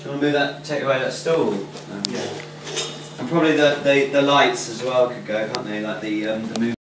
Do you want to move that, take away that stool. Um, Yeah. And probably the, the, the lights as well could go, can't they? Like the um, the move.